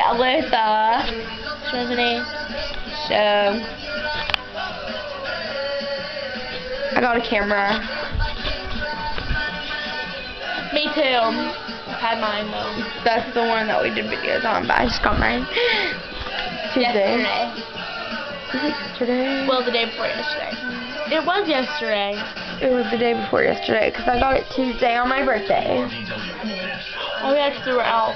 Alyssa. Stephanie. So I got a camera. Me too. Had mine though. That's the one that we did videos on, but I just got mine Tuesday. Yesterday. Yesterday? Well, the day before yesterday. It was yesterday. it was the day before yesterday because I got it Tuesday on my birthday. Oh, we were out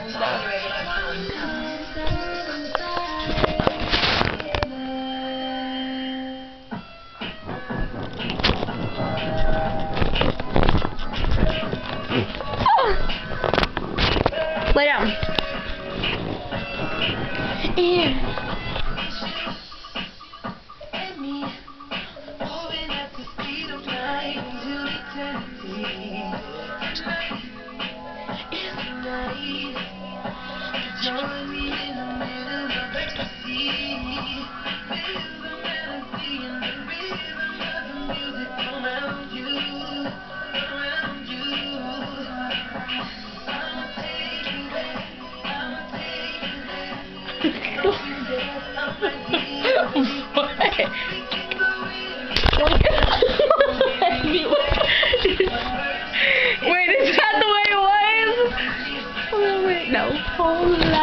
no.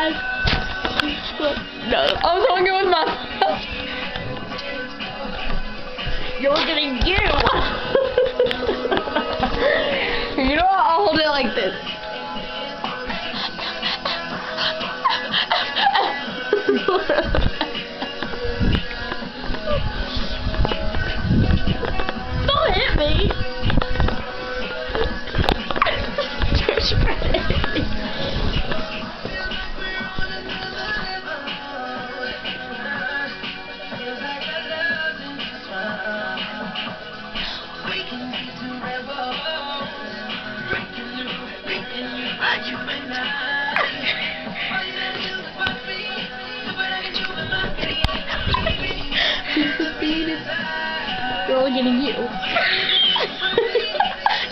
You're only getting you.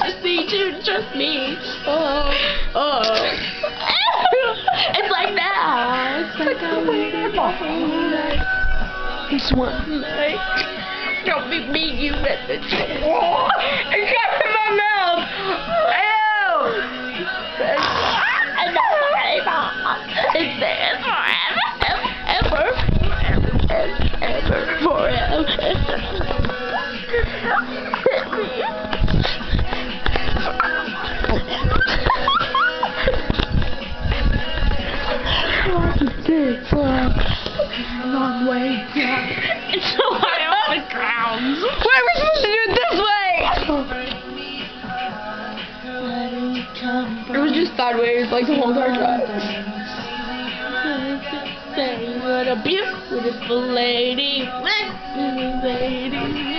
just me too, just me. Oh, oh. it's like that. It's like a It's one night. Don't be me, you at Long way. It's so high off the ground. Why are supposed to do it this way? It was just sideways, like the whole entire drive. What a beautiful lady, beautiful lady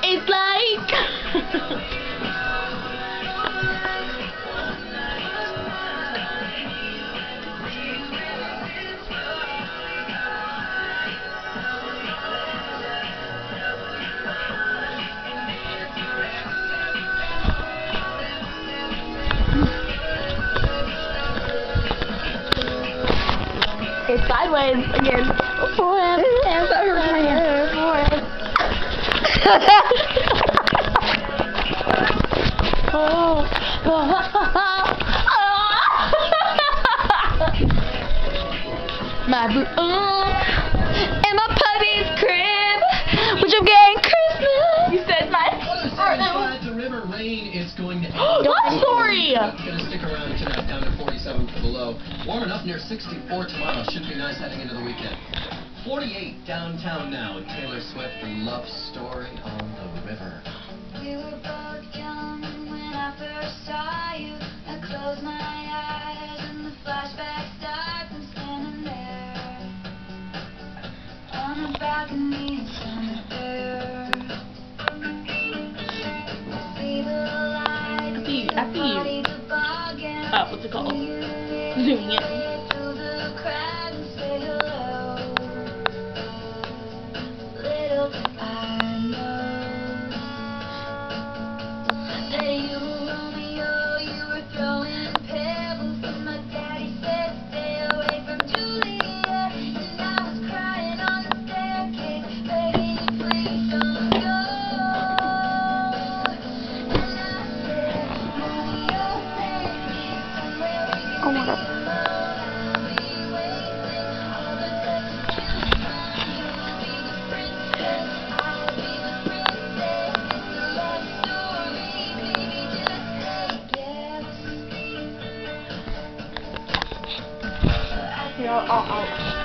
It's like It's sideways again. Forever, My boo rain is going to Love story. Happy. Gonna stick around tonight, down to 47 for the low. Warming up near 64 tomorrow. Should be nice heading into the weekend. 48 downtown now with Taylor Swift, The Love Story on the River. We were both young when I first saw you. I closed my eyes and the flashback starts. I'm standing there on a balcony in summer air. See the lights, Happy, happy. party toboggan. Uh, what's it Yeah, I'll, I'll,